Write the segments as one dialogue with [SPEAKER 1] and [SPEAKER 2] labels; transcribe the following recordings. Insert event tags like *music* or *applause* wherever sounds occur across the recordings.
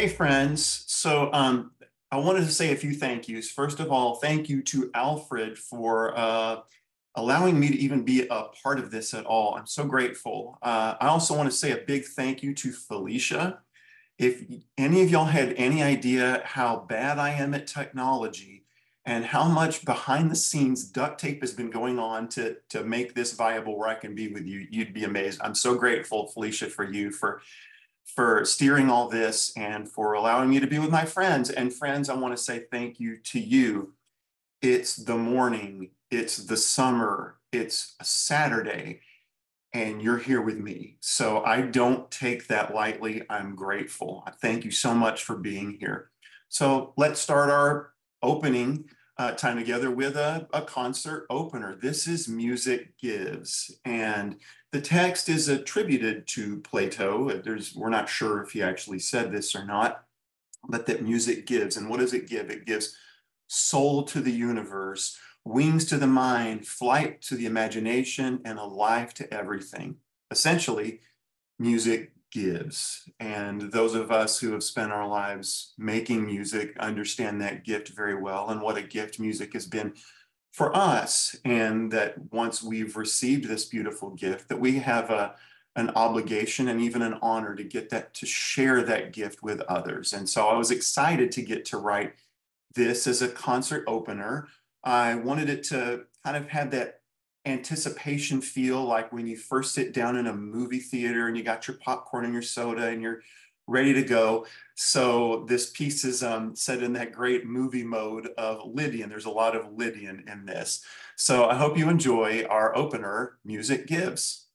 [SPEAKER 1] Hey, friends. So um, I wanted to say a few thank yous. First of all, thank you to Alfred for uh, allowing me to even be a part of this at all. I'm so grateful. Uh, I also want to say a big thank you to Felicia. If any of y'all had any idea how bad I am at technology and how much behind the scenes duct tape has been going on to, to make this viable where I can be with you, you'd be amazed. I'm so grateful, Felicia, for you, for for steering all this and for allowing me to be with my friends. And friends, I want to say thank you to you. It's the morning, it's the summer, it's a Saturday, and you're here with me. So I don't take that lightly. I'm grateful. I thank you so much for being here. So let's start our opening uh, time together with a, a concert opener. This is Music Gives. And the text is attributed to Plato. There's, we're not sure if he actually said this or not, but that music gives. And what does it give? It gives soul to the universe, wings to the mind, flight to the imagination, and a life to everything. Essentially, music gives. And those of us who have spent our lives making music understand that gift very well and what a gift music has been for us and that once we've received this beautiful gift that we have a an obligation and even an honor to get that to share that gift with others. And so i was excited to get to write this as a concert opener. I wanted it to kind of have that anticipation feel like when you first sit down in a movie theater and you got your popcorn and your soda and you're ready to go. So this piece is um, set in that great movie mode of Lydian. There's a lot of Lydian in this. So I hope you enjoy our opener, Music Gives.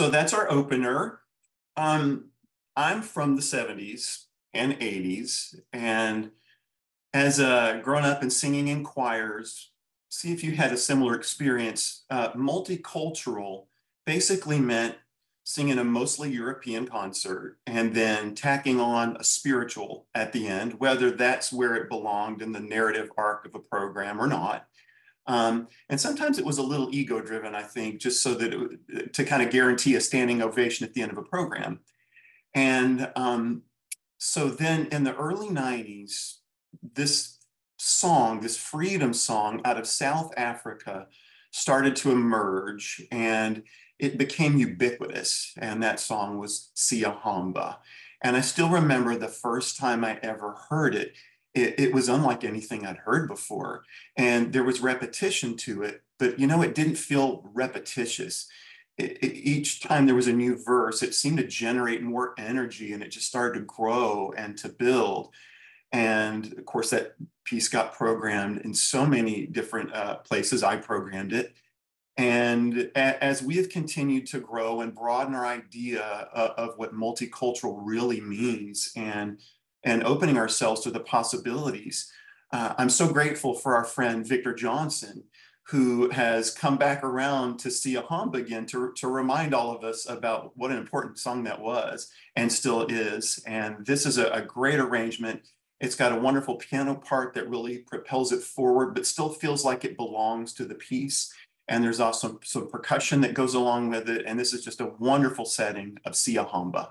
[SPEAKER 2] So
[SPEAKER 1] that's our opener. Um, I'm from the 70s and 80s, and as a grown up and singing in choirs, see if you had a similar experience. Uh, multicultural basically meant singing a mostly European concert and then tacking on a spiritual at the end, whether that's where it belonged in the narrative arc of a program or not. Um, and sometimes it was a little ego driven, I think, just so that it, to kind of guarantee a standing ovation at the end of a program. And um, so then in the early 90s, this song, this freedom song out of South Africa started to emerge and it became ubiquitous. And that song was Siyahamba. And I still remember the first time I ever heard it it, it was unlike anything I'd heard before. And there was repetition to it, but you know, it didn't feel repetitious. It, it, each time there was a new verse, it seemed to generate more energy and it just started to grow and to build. And of course, that piece got programmed in so many different uh, places. I programmed it. And a, as we have continued to grow and broaden our idea of, of what multicultural really means and and opening ourselves to the possibilities. Uh, I'm so grateful for our friend Victor Johnson, who has come back around to Siyahamba again to, to remind all of us about what an important song that was and still is. And this is a, a great arrangement. It's got a wonderful piano part that really propels it forward, but still feels like it belongs to the piece. And there's also some percussion that goes along with it. And this is just a wonderful setting of Siyahamba.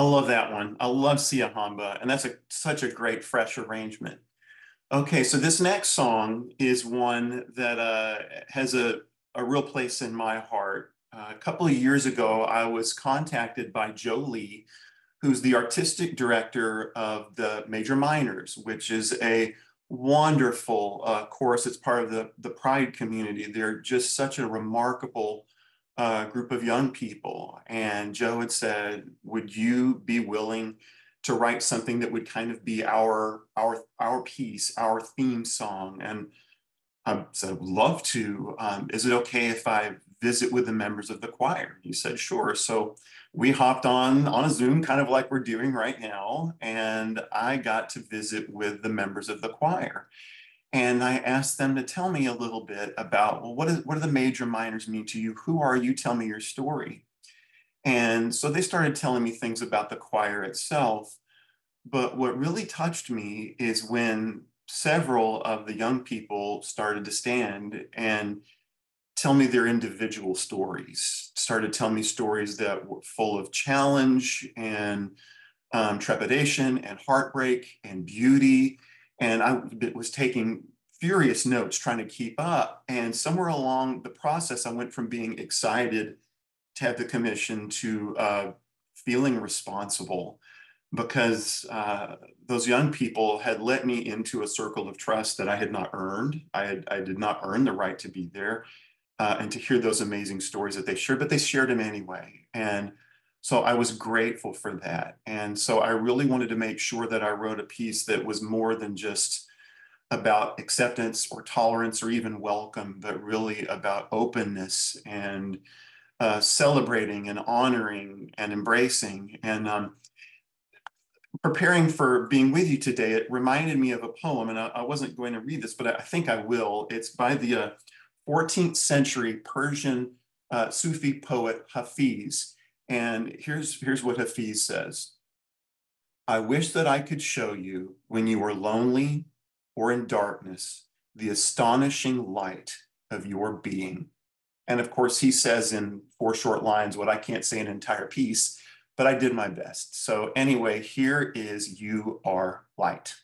[SPEAKER 1] I love that one. I love Siyahamba, and that's a such a great fresh arrangement. Okay, so this next song is one that uh, has a, a real place in my heart. Uh, a couple of years ago, I was contacted by Joe Lee, who's the artistic director of the Major Minors, which is a wonderful uh, chorus. It's part of the, the Pride community. They're just such a remarkable uh, group of young people. And Joe had said, would you be willing to write something that would kind of be our, our, our piece, our theme song? And I said, I'd love to. Um, is it okay if I visit with the members of the choir? He said, sure. So we hopped on on a Zoom, kind of like we're doing right now, and I got to visit with the members of the choir. And I asked them to tell me a little bit about, well, what, is, what do the major minors mean to you? Who are you? Tell me your story. And so they started telling me things about the choir itself. But what really touched me is when several of the young people started to stand and tell me their individual stories, started telling me stories that were full of challenge and um, trepidation and heartbreak and beauty. And I was taking furious notes trying to keep up. And somewhere along the process, I went from being excited to have the commission to uh, feeling responsible because uh, those young people had let me into a circle of trust that I had not earned. I, had, I did not earn the right to be there uh, and to hear those amazing stories that they shared, but they shared them anyway. And so I was grateful for that. And so I really wanted to make sure that I wrote a piece that was more than just about acceptance or tolerance or even welcome, but really about openness and uh, celebrating and honoring and embracing. And um, preparing for being with you today, it reminded me of a poem, and I, I wasn't going to read this, but I think I will. It's by the uh, 14th century Persian uh, Sufi poet Hafiz. And here's, here's what Hafiz says. I wish that I could show you when you are lonely or in darkness, the astonishing light of your being. And of course, he says in four short lines what I can't say in an entire piece, but I did my best. So anyway, here is You Are Light.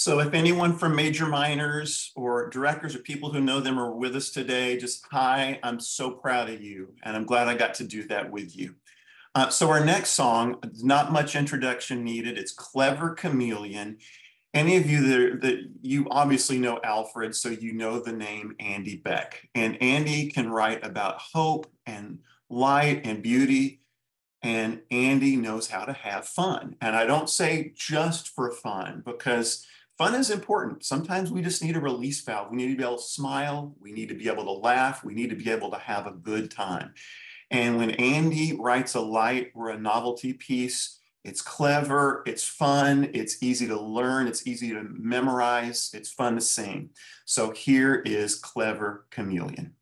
[SPEAKER 1] So if anyone from major minors or directors or people who know them are with us today, just hi, I'm so proud of you. And I'm glad I got to do that with you. Uh, so our next song, not much introduction needed. It's Clever Chameleon. Any of you that, that you obviously know Alfred, so you know the name Andy Beck. And Andy can write about hope and light and beauty. And Andy knows how to have fun. And I don't say just for fun because fun is important. Sometimes we just need a release valve. We need to be able to smile. We need to be able to laugh. We need to be able to have a good time. And when Andy writes a light or a novelty piece, it's clever, it's fun, it's easy to learn, it's easy to memorize, it's fun to sing. So here is Clever Chameleon.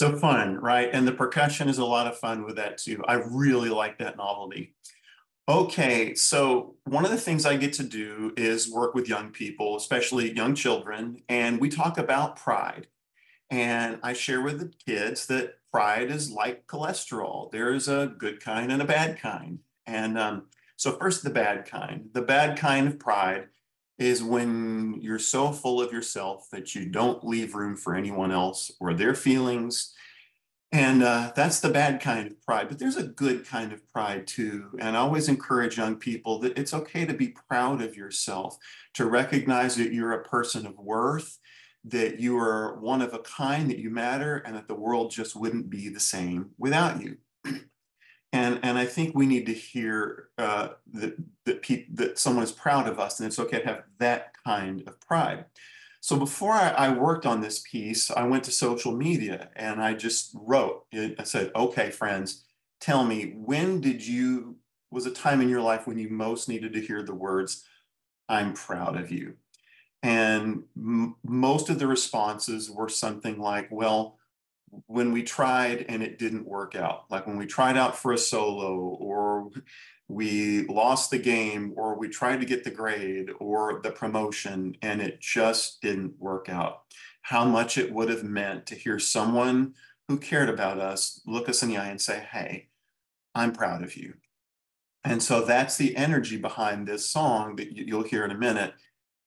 [SPEAKER 1] So fun, right? And the percussion is a lot of fun with that too. I really like that novelty. Okay, so one of the things I get to do is work with young people, especially young children, and we talk about pride. And I share with the kids that pride is like cholesterol. There's a good kind and a bad kind. And um, so, first, the bad kind. The bad kind of pride is when you're so full of yourself that you don't leave room for anyone else or their feelings. And uh, that's the bad kind of pride, but there's a good kind of pride too. And I always encourage young people that it's okay to be proud of yourself, to recognize that you're a person of worth, that you are one of a kind, that you matter, and that the world just wouldn't be the same without you. *clears throat* And, and I think we need to hear uh, that, that, that someone is proud of us and it's okay to have that kind of pride. So before I, I, worked on this piece, I went to social media and I just wrote, I said, okay, friends, tell me, when did you, was a time in your life when you most needed to hear the words, I'm proud of you? And most of the responses were something like, well, when we tried and it didn't work out, like when we tried out for a solo or we lost the game or we tried to get the grade or the promotion and it just didn't work out.
[SPEAKER 2] how much it would have meant to hear someone who cared about us look us in the eye and say, Hey, I'm proud of you. And so that's the energy behind this song that you'll hear in a minute.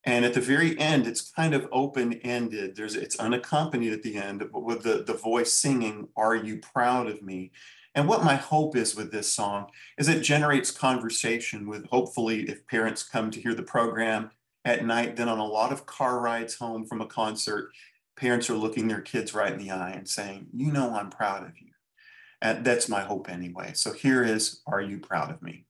[SPEAKER 2] And at the very end, it's kind of open-ended. There's it's unaccompanied at the end, but with the, the voice singing, Are you proud of me? And what my hope is with this song is it generates conversation with hopefully if parents come to hear the program at night, then on a lot of car rides home from a concert, parents are looking their kids right in the eye and saying, you know, I'm proud of you. And that's my hope anyway. So here is, are you proud of me?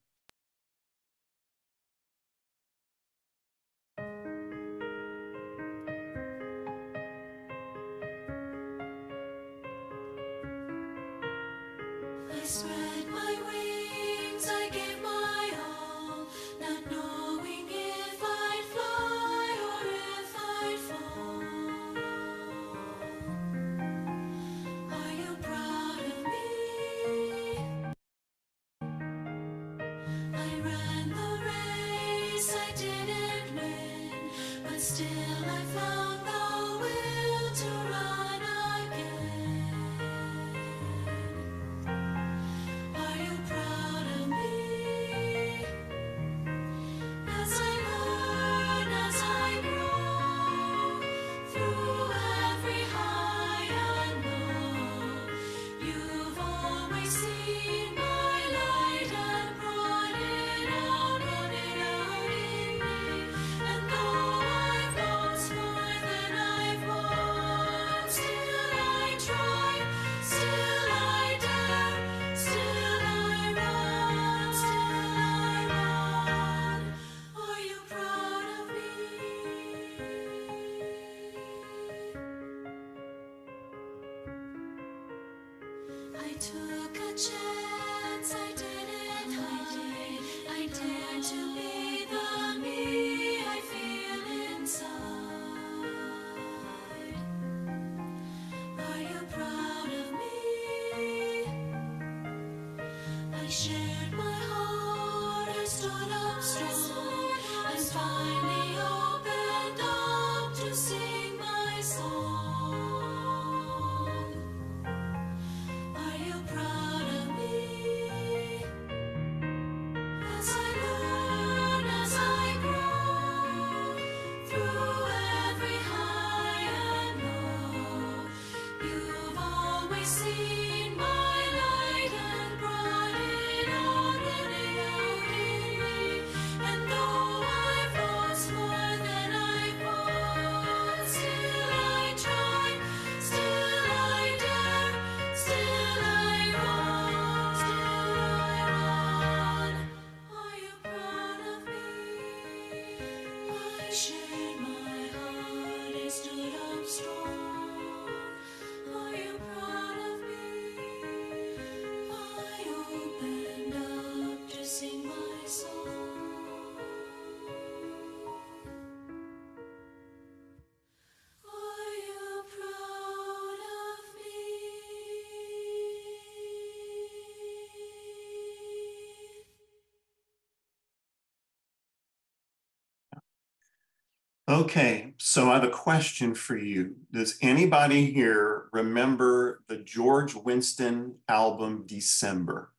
[SPEAKER 2] Okay, so I have a question for you. Does anybody here remember the George Winston album December?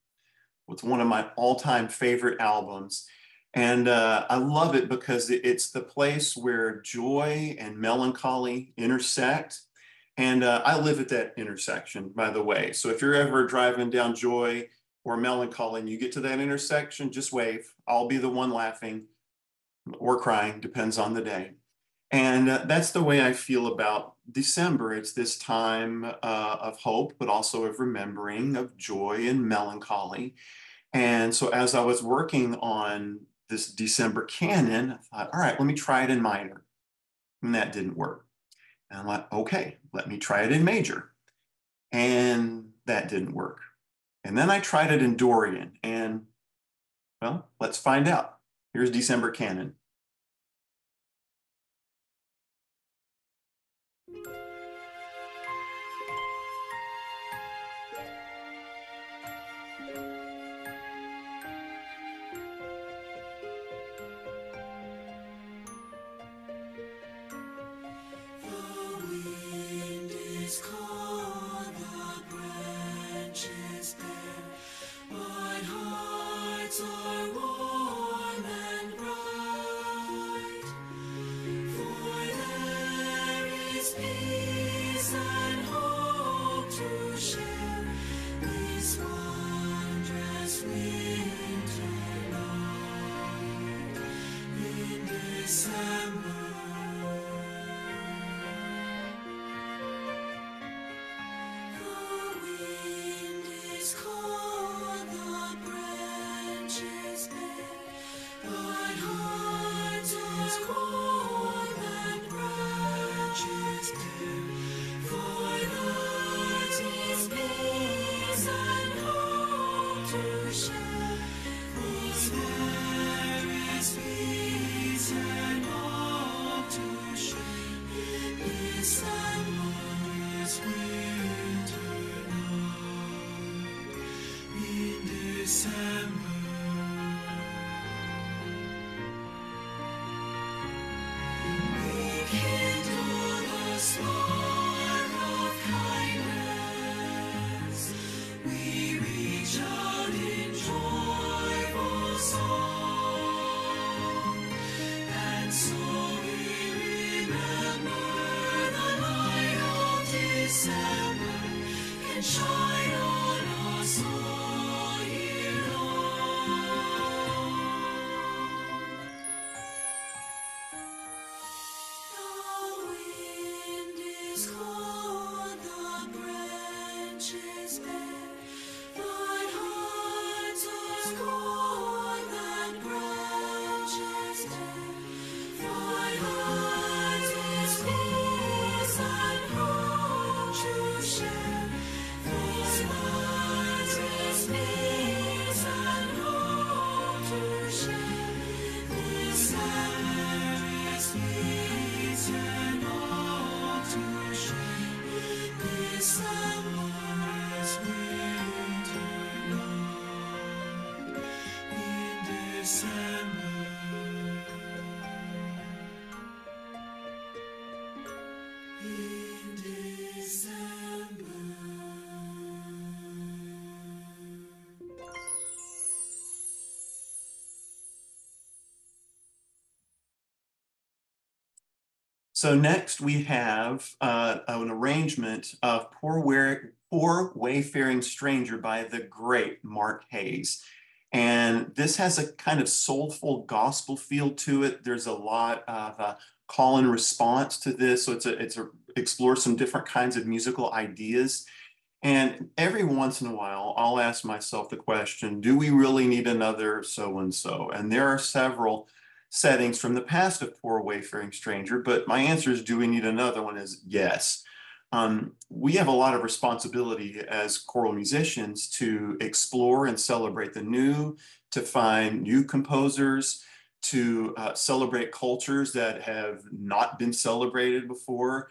[SPEAKER 2] It's one of my all-time favorite albums. And uh, I love it because it's the place where joy and melancholy intersect. And uh, I live at that intersection, by the way. So if you're ever driving down joy or melancholy and you get to that intersection, just wave. I'll be the one laughing or crying, depends on the day. And uh, that's the way I feel about December. It's this time uh, of hope, but also of remembering, of joy and melancholy. And so as I was working on this December canon, I thought, all right, let me try it in minor. And that didn't work. And I'm like, okay, let me try it in major. And that didn't work. And then I tried it in Dorian. And well, let's find out. Here's December canon.
[SPEAKER 1] So next we have uh, an arrangement of Poor, Poor Wayfaring Stranger by the great Mark Hayes. And this has a kind of soulful gospel feel to it. There's a lot of uh, call and response to this. So it's a, it's a, explore some different kinds of musical ideas. And every once in a while, I'll ask myself the question, do we really need another so-and-so? And there are several settings from the past of Poor Wayfaring Stranger, but my answer is do we need another one is yes. Um, we have a lot of responsibility as choral musicians to explore and celebrate the new, to find new composers, to uh, celebrate cultures that have not been celebrated before,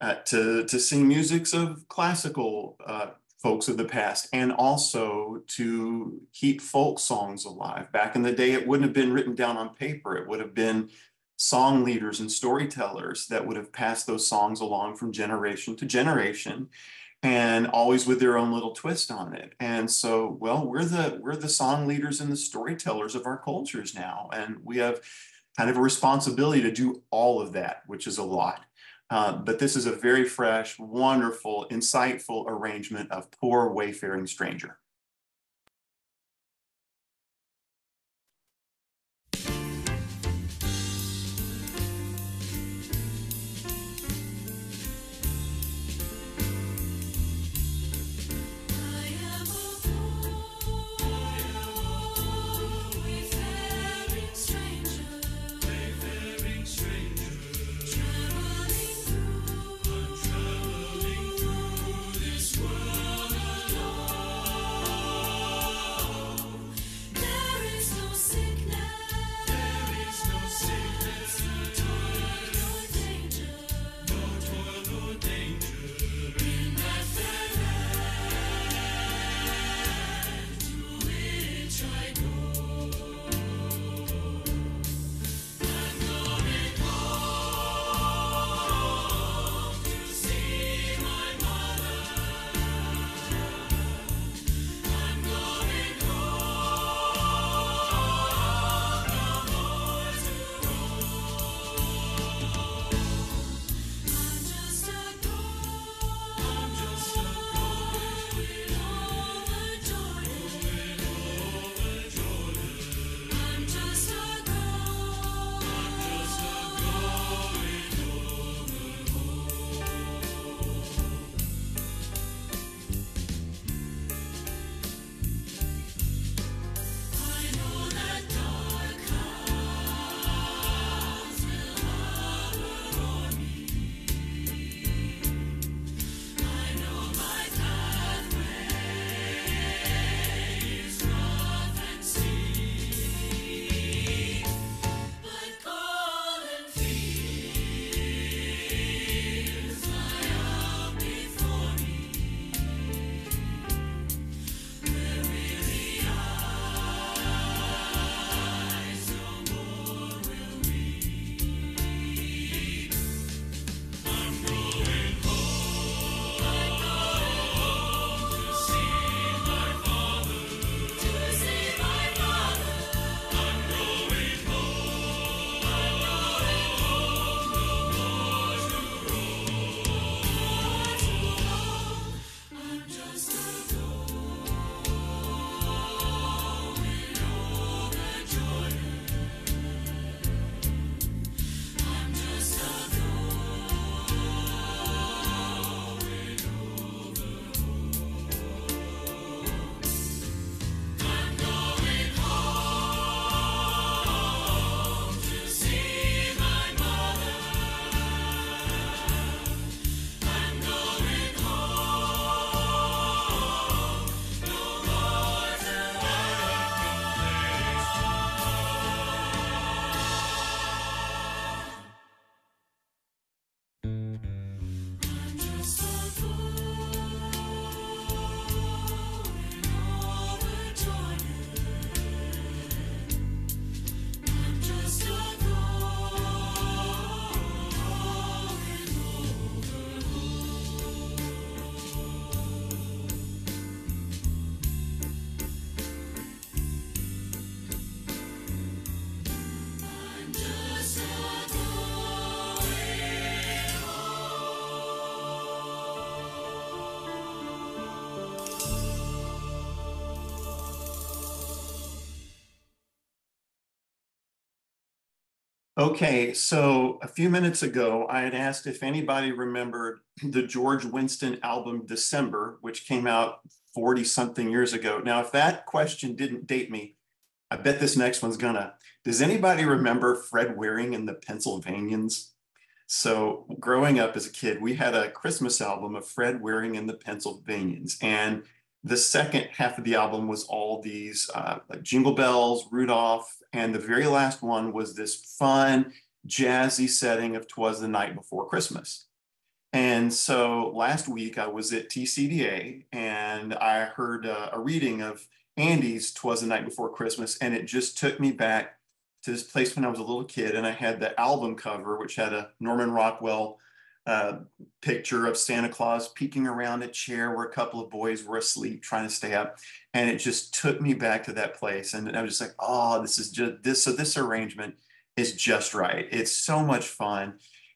[SPEAKER 1] uh, to, to sing musics of classical uh, folks of the past and also to keep folk songs alive. Back in the day, it wouldn't have been written down on paper. It would have been song leaders and storytellers that would have passed those songs along from generation to generation and always with their own little twist on it. And so, well, we're the we're the song leaders and the storytellers of our cultures now and we have kind of a responsibility to do all of that, which is a lot. Uh, but this is a very fresh, wonderful, insightful arrangement of Poor Wayfaring Stranger. Okay, so a few minutes ago, I had asked if anybody remembered the George Winston album December, which came out 40 something years ago. Now, if that question didn't date me, I bet this next one's gonna. Does anybody remember Fred Waring and the Pennsylvanians? So, growing up as a kid, we had a Christmas album of Fred Waring and the Pennsylvanians. And the second half of the album was all these uh, like Jingle Bells, Rudolph, and the very last one was this fun, jazzy setting of Twas the Night Before Christmas. And so last week I was at TCDA and I heard uh, a reading of Andy's Twas the Night Before Christmas, and it just took me back to this place when I was a little kid. And I had the album cover, which had a Norman Rockwell uh, picture of Santa Claus peeking around a chair where a couple of boys were asleep trying to stay up. And it just took me back to that place. And I was just like, oh, this is just this. So this arrangement is just right. It's so much fun.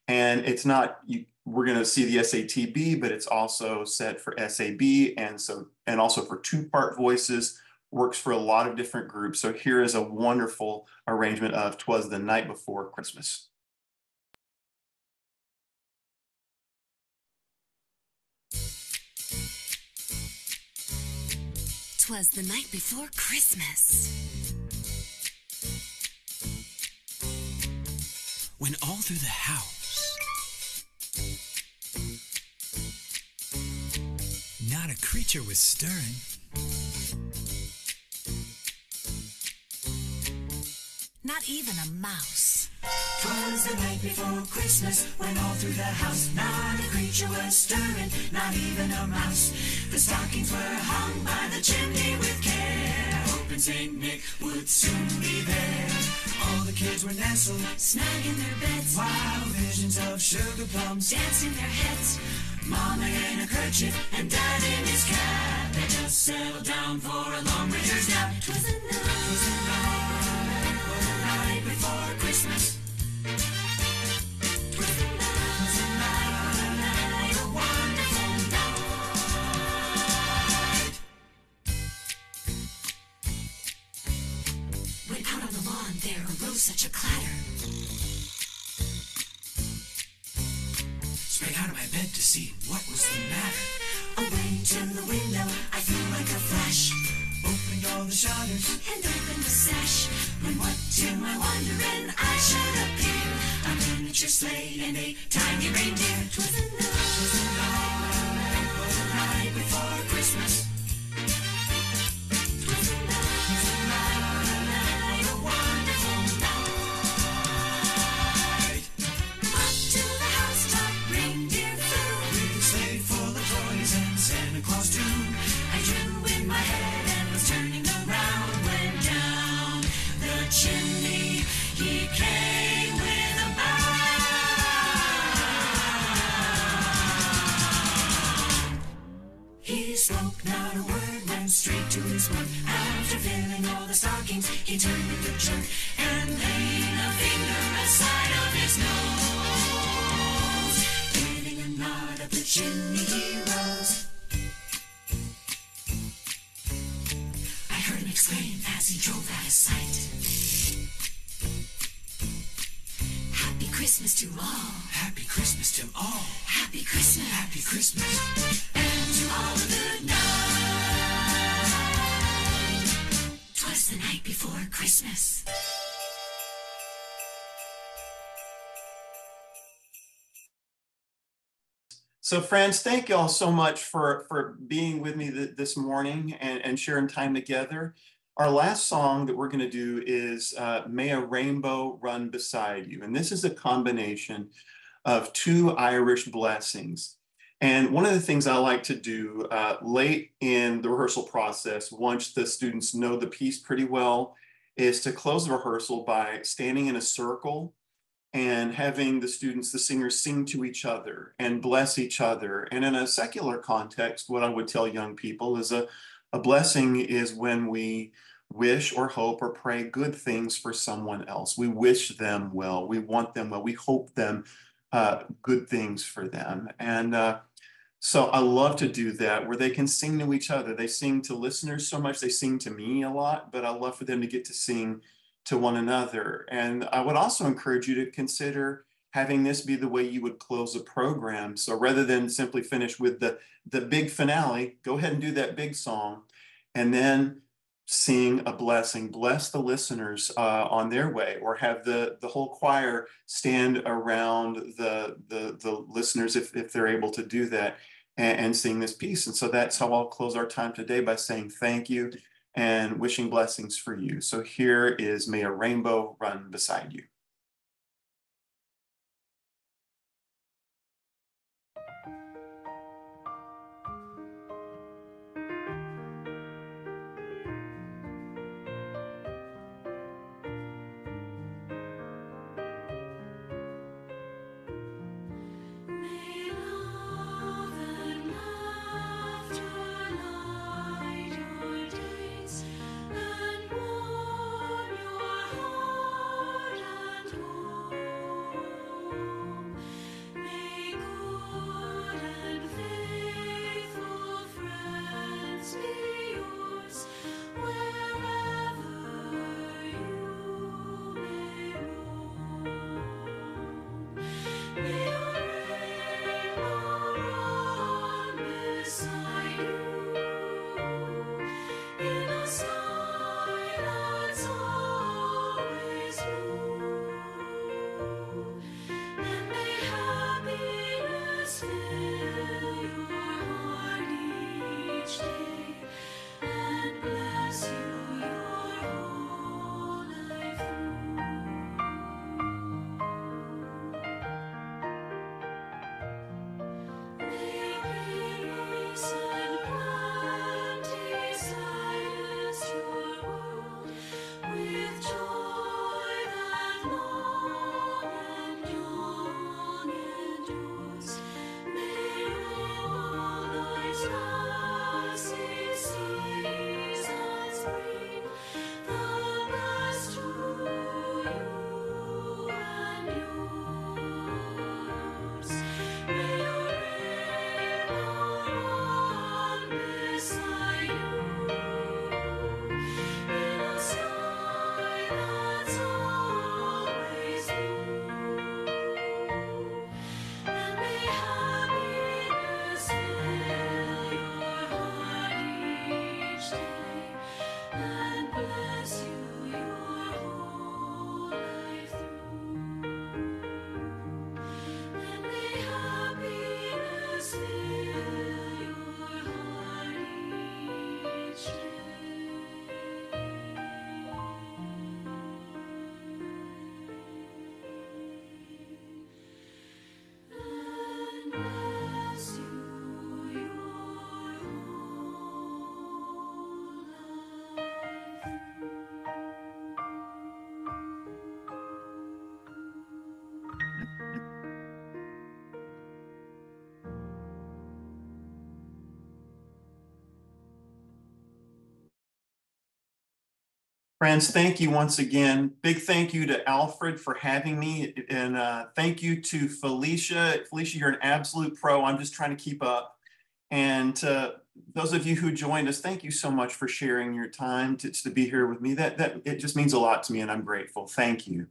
[SPEAKER 1] And it's not, you, we're going to see the SATB, but it's also set for SAB and so and also for two-part voices works for a lot of different groups. So here is a wonderful arrangement of Twas the Night Before Christmas.
[SPEAKER 2] Twas the night before Christmas.
[SPEAKER 3] When all through the house, not a creature was stirring.
[SPEAKER 2] Not even a mouse.
[SPEAKER 4] Twas the night before Christmas when all through the house not a creature was stirring, not even a mouse. The stockings were hung by the chimney with care, hoping Saint Nick would soon be there. All the kids were nestled,
[SPEAKER 2] Snug in their beds,
[SPEAKER 4] while visions of sugar plums
[SPEAKER 2] dancing their heads.
[SPEAKER 4] Mama in a kerchief and Dad in his cap. They just settled down for a
[SPEAKER 1] So friends, thank you all so much for, for being with me th- this morning and, and sharing time together. Our last song that we're going to do is uh, May a Rainbow Run Beside You. And this is a combination of two Irish blessings. And one of the things I like to do uh, late in the rehearsal process, once the students know the piece pretty well, is to close the rehearsal by standing in a circle and having the students, the singers, sing to each other and bless each other. And in a secular context, what I would tell young people is a, a blessing is when we wish or hope or pray good things for someone else. We wish them well. We want them well. We hope them uh, good things for them. And uh, so I love to do that where they can sing to each other. They sing to listeners so much, they sing to me a lot, but I love for them to get to sing
[SPEAKER 5] to one another. And I would also encourage you to consider having this be the way you would close a program. So rather than simply finish with the, the big finale, go ahead and do that big song and then sing a blessing, bless the listeners uh, on their way, or have the, the whole choir stand around the, the, the listeners if, if they're able to do that and, and sing this piece. And so that's how I'll close our time today by saying thank you and wishing blessings for you. So here is May a Rainbow Run Beside You. Friends, thank you once again. Big thank you to Alfred for having me. And uh, thank you to Felicia. Felicia, you're an absolute pro. I'm just trying to keep up. And to those of you who joined us, thank you so much for sharing your time to, to be here with me. That, that it just means a lot to me and I'm grateful. Thank you.